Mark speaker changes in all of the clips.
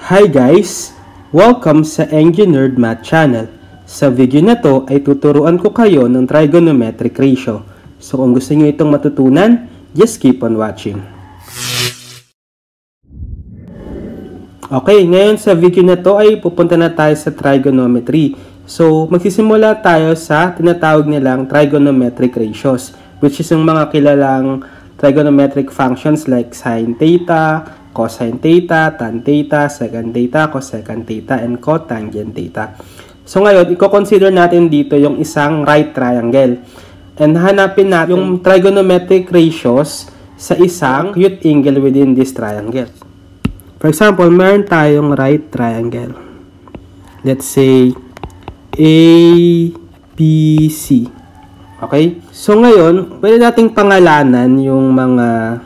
Speaker 1: Hi guys! Welcome sa Engineered Math Channel. Sa video na to ay tuturuan ko kayo ng trigonometric ratio. So kung gusto nyo itong matutunan, just keep on watching. Okay, ngayon sa video na to ay pupunta na tayo sa trigonometry. So magsisimula tayo sa tinatawag nilang trigonometric ratios, which is yung mga kilalang trigonometric functions like sine theta, cosine theta, tan theta, secant theta, cosecant theta, and cotangent theta. So ngayon, i-consider natin dito yung isang right triangle. And hanapin natin yung trigonometric ratios sa isang acute angle within this triangle. For example, meron tayong right triangle. Let's say ABC. Okay? So ngayon, pwede nating pangalanan yung mga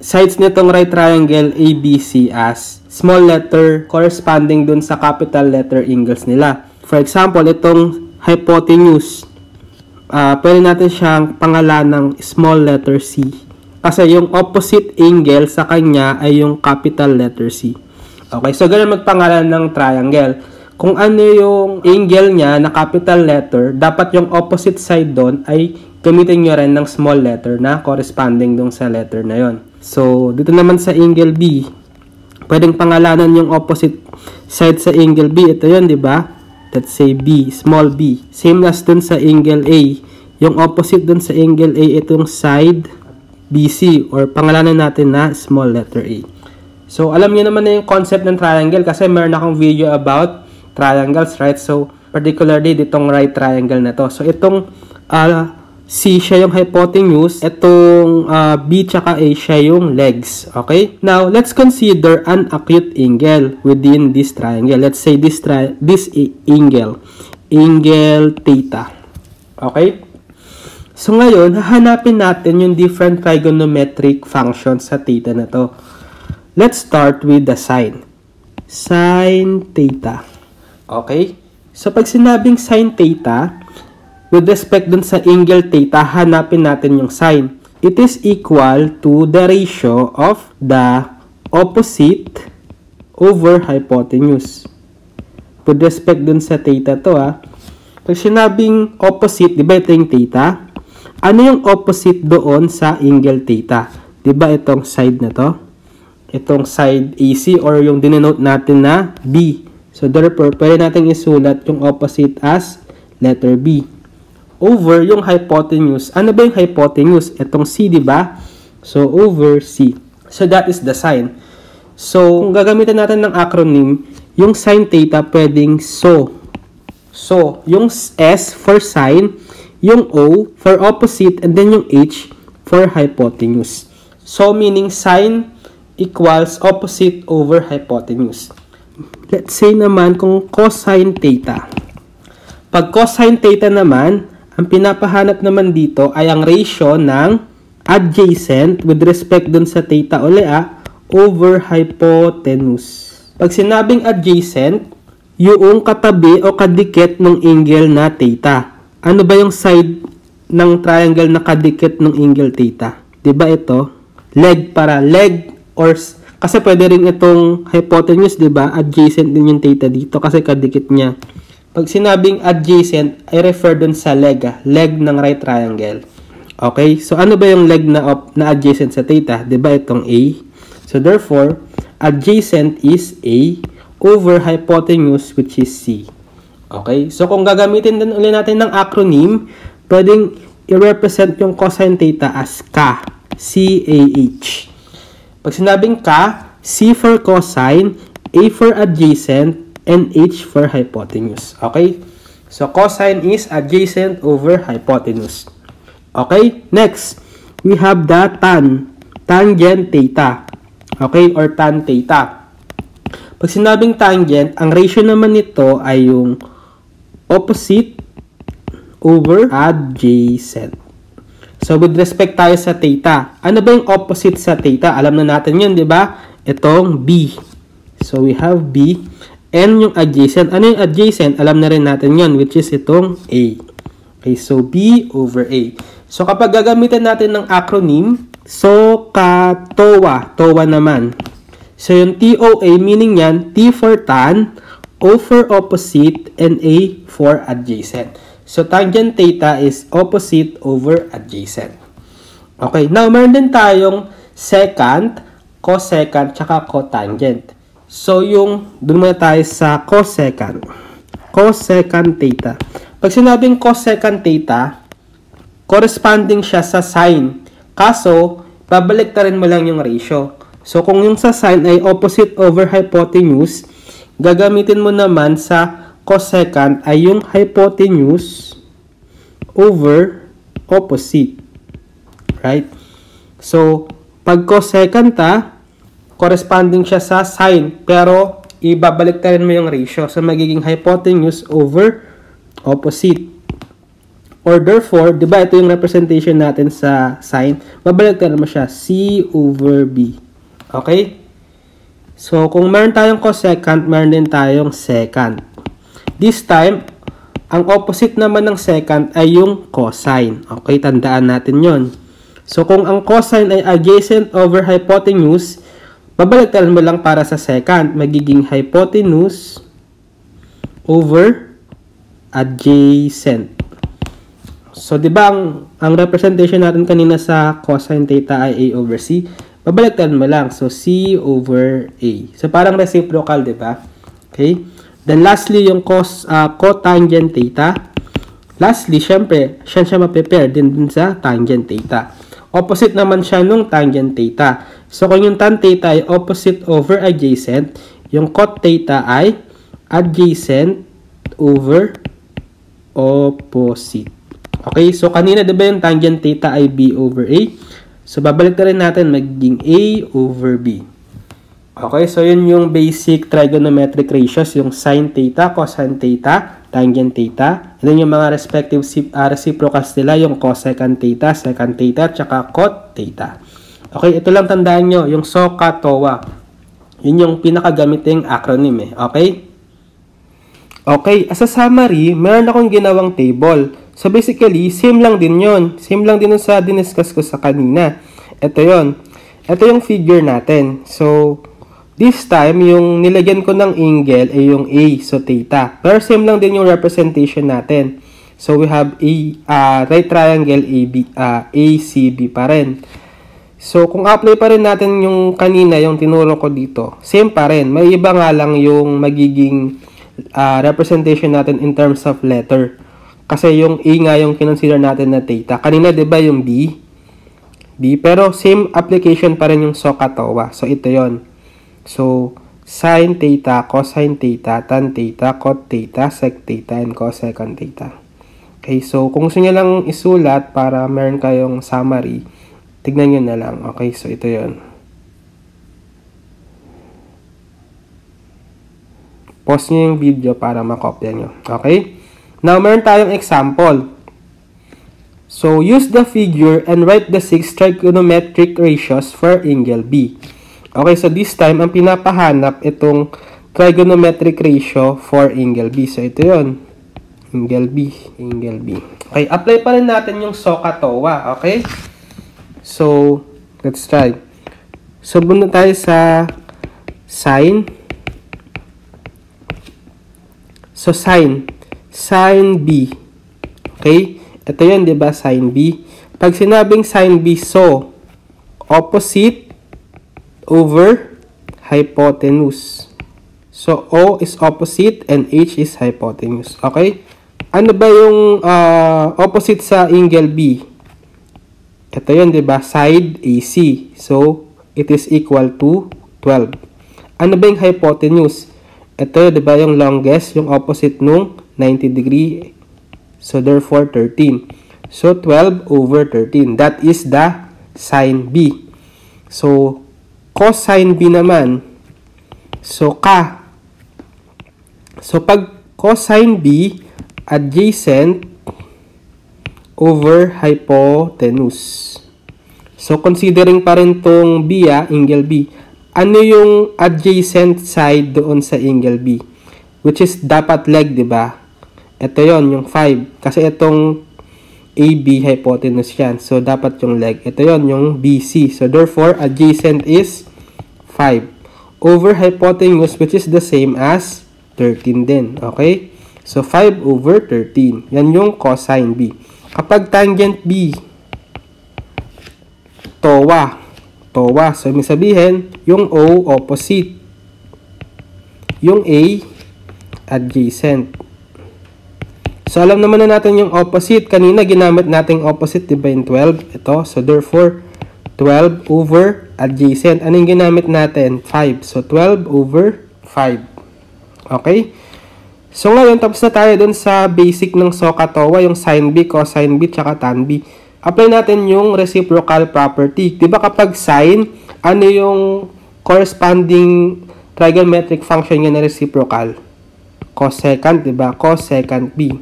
Speaker 1: sides nitong right triangle ABC as small letter corresponding dun sa capital letter angles nila. For example, itong hypotenuse, uh, pwede natin siyang pangalan ng small letter C. Kasi yung opposite angle sa kanya ay yung capital letter C. Okay, so ganun magpangalan ng triangle kung ano yung angle niya na capital letter, dapat yung opposite side doon ay gamitin nyo rin ng small letter na corresponding dong sa letter na yon. So, dito naman sa angle B, pwedeng pangalanan yung opposite side sa angle B. Ito yon di ba? Let's say B, small b. Same as dun sa angle A. Yung opposite dun sa angle A, itong side BC or pangalanan natin na small letter A. So, alam niyo naman na yung concept ng triangle kasi meron akong video about triangles, right? So, particularly ditong right triangle na to. So, itong uh, C siya yung hypotenuse, itong uh, B tsaka A siya yung legs. Okay? Now, let's consider an acute angle within this triangle. Let's say this tri this angle. Angle theta. Okay? So, ngayon, hahanapin natin yung different trigonometric functions sa theta na to. Let's start with the sine. Sine theta. Okay? So, pag sinabing sine theta, with respect dun sa angle theta, hanapin natin yung sine. It is equal to the ratio of the opposite over hypotenuse. With respect dun sa theta to ah. Pag sinabing opposite, di ba ito yung theta? Ano yung opposite doon sa angle theta? Di ba itong side na to? Itong side AC or yung dinenote natin na B. So, therefore, pwede natin isulat yung opposite as letter B. Over yung hypotenuse. Ano ba yung hypotenuse? Itong C, di ba? So, over C. So, that is the sign. So, kung gagamitin natin ng acronym, yung sin theta pwedeng SO. So, yung S for sine, yung O for opposite, and then yung H for hypotenuse. So, meaning sine equals opposite over hypotenuse. Let's say naman kung cosine theta. Pag cosine theta naman, ang pinapahanap naman dito ay ang ratio ng adjacent with respect dun sa theta uli ah, over hypotenuse. Pag sinabing adjacent, yung katabi o kadikit ng angle na theta. Ano ba yung side ng triangle na kadikit ng angle theta? ba ito? Leg para leg or kasi pwede rin itong hypotenuse, di ba? Adjacent din yung theta dito kasi kadikit niya. Pag sinabing adjacent, I refer dun sa leg, ah, leg ng right triangle. Okay? So, ano ba yung leg na, op, na adjacent sa theta? Ba itong A? So, therefore, adjacent is A over hypotenuse which is C. Okay? So, kung gagamitin din ulit natin ng acronym, pwedeng i-represent yung cosine theta as K. C-A-H. Pag sinabing ka, C for cosine, A for adjacent, and H for hypotenuse. Okay? So, cosine is adjacent over hypotenuse. Okay? Next, we have the tan. Tangent theta. Okay? Or tan theta. Pag sinabing tangent, ang ratio naman nito ay yung opposite over adjacent. So, with respect tayo sa theta. Ano ba yung opposite sa theta? Alam na natin yun, di ba? Itong B. So, we have B. And yung adjacent. Ano yung adjacent? Alam na rin natin yun, which is itong A. Okay, so B over A. So, kapag gagamitin natin ng acronym, so, ka TOA. TOA naman. So, yung TOA, meaning yan, T for tan, O for opposite, and A for adjacent. So, tangent theta is opposite over adjacent. Okay, now meron din tayong secant, cosecant, tsaka cotangent. So, yung, dun muna tayo sa cosecant. Cosecant theta. Pag sinabing cosecant theta, corresponding siya sa sine. Kaso, babalik rin mo lang yung ratio. So, kung yung sa sine ay opposite over hypotenuse, gagamitin mo naman sa cosecant ay yung hypotenuse over opposite. Right? So, pag cosecant ta, corresponding siya sa sine, pero ibabalik rin mo yung ratio. So, magiging hypotenuse over opposite. Or therefore, di ba ito yung representation natin sa sine, babalik mo siya, C over B. Okay? So, kung meron tayong cosecant, meron din tayong secant. This time, ang opposite naman ng secant ay yung cosine. Okay, tandaan natin yon. So, kung ang cosine ay adjacent over hypotenuse, babalik mo lang para sa secant. Magiging hypotenuse over adjacent. So, di ba ang, ang representation natin kanina sa cosine theta ay A over C? Babaliktad mo lang. So, C over A. So, parang reciprocal, di ba? Okay? Then, lastly, yung cos, uh, cotangent theta. Lastly, syempre, siya siya ma-prepare din sa tangent theta. Opposite naman siya nung tangent theta. So, kung yung tan theta ay opposite over adjacent, yung cot theta ay adjacent over opposite. Okay, so kanina 'di yung tangent theta ay b over a? So babalik na rin natin magiging a over b. Okay, so yun yung basic trigonometric ratios, yung sin theta, cosine theta, tangent theta. And then yung mga respective uh, reciprocals nila, yung cosecant theta, secant theta, tsaka cot theta. Okay, ito lang tandaan nyo, yung SOHCA, TOA. Yun yung pinakagamiting acronym eh. Okay? Okay, as a summary, meron akong ginawang table. So basically, same lang din yon Same lang din sa diniscuss ko sa kanina. Ito yon Ito yung figure natin. So, this time, yung nilagyan ko ng angle ay yung A, so theta. Pero same lang din yung representation natin. So, we have A, uh, right triangle AB, uh, ACB pa rin. So, kung apply pa rin natin yung kanina, yung tinuro ko dito, same pa rin. May iba nga lang yung magiging uh, representation natin in terms of letter. Kasi yung A nga yung kinonsider natin na theta. Kanina 'di ba yung B? B pero same application pa rin yung SOHCAHTOA. So ito 'yon. So sin theta, cosine theta, tan theta, cot theta, sec theta, and cosecant theta. Okay, so kung gusto niyo lang isulat para meron kayong summary, tignan niyo na lang. Okay, so ito 'yon. Pause nyo yung video para makopya nyo. Okay? Now, meron tayong example. So, use the figure and write the 6 trigonometric ratios for angle B. Okay, so this time, ang pinapahanap itong trigonometric ratio for angle B. So, ito yon Angle B. Angle B. Okay, apply pa rin natin yung SOHCAHTOA. Okay? So, let's try. So, muna tayo sa sine So, sin. Sin B. Okay? Ito yun, di ba? Sin B. Pag sinabing sin B, so, opposite over hypotenuse. So, O is opposite and H is hypotenuse. Okay? Ano ba yung uh, opposite sa angle B? Ito yun, di ba? Side AC. So, it is equal to 12. Ano ba yung hypotenuse? Ito, di ba, yung longest, yung opposite nung 90 degree. So, therefore, 13. So, 12 over 13. That is the sine B. So, cosine B naman. So, ka. So, pag cosine B, adjacent over hypotenuse. So, considering pa rin tong B, ah, angle B ano yung adjacent side doon sa angle B? Which is dapat leg, di ba? Ito yon yung 5. Kasi itong AB hypotenuse yan. So, dapat yung leg. Ito yon yung BC. So, therefore, adjacent is 5 over hypotenuse which is the same as 13 din. Okay? So, 5 over 13. Yan yung cosine B. Kapag tangent B, TOA. TOA. So, ibig sabihin, yung O, opposite. Yung A, adjacent. So, alam naman na natin yung opposite. Kanina, ginamit natin opposite, diba yung 12? Ito. So, therefore, 12 over adjacent. Anong ginamit natin? 5. So, 12 over 5. Okay? So, ngayon, tapos na tayo dun sa basic ng SOHCAHTOA, yung sin B, cosine B, tsaka tan B. Apply natin yung reciprocal property. Diba kapag sin, ano yung corresponding trigonometric function niya na reciprocal? Cosecant, diba? Cosecant B.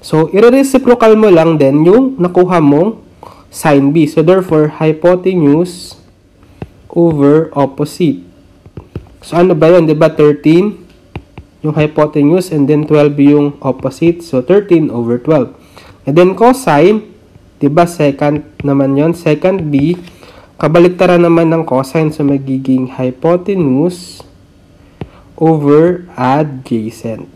Speaker 1: So, i-reciprocal mo lang din yung nakuha mong sin B. So, therefore, hypotenuse over opposite. So, ano ba yun? Diba 13 yung hypotenuse and then 12 yung opposite. So, 13 over 12. And then cosine, diba second naman yon Second B, kabaliktaran naman ng cosine. So, magiging hypotenuse over adjacent.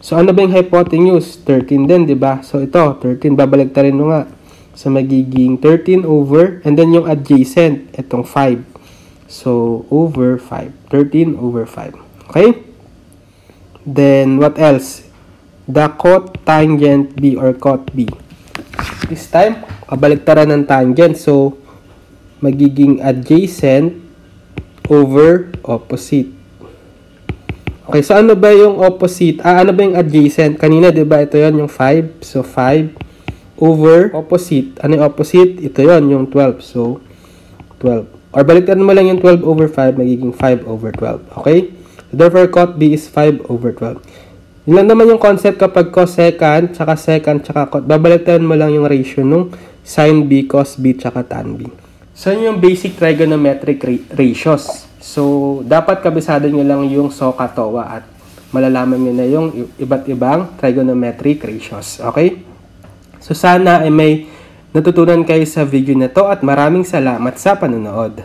Speaker 1: So, ano ba yung hypotenuse? 13 din, di ba? So, ito, 13, babaliktarin mo nga. So, magiging 13 over, and then yung adjacent, itong 5. So, over 5. 13 over 5. Okay? Then, what else? The cotangent B or cot B. This time, kabaliktaran ng tangent. So, magiging adjacent over opposite. Okay, so ano ba yung opposite? Ah, ano ba yung adjacent? Kanina, di ba, ito yon yung 5. So, 5 over opposite. Ano yung opposite? Ito yon yung 12. So, 12. Or baliktaran mo lang yung 12 over 5, magiging 5 over 12. Okay? Therefore, cot B is 5 over 12. Yun lang naman yung concept kapag cosecant, tsaka secant, tsaka cot. Babaliktaran mo lang yung ratio nung sin B, cos B, tsaka tan B. So, yun yung basic trigonometric ratios. So, dapat kabisado nyo lang yung SOHCAHTOA at malalaman nyo na yung iba't ibang trigonometric ratios. Okay? So sana ay may natutunan kayo sa video na to at maraming salamat sa panonood.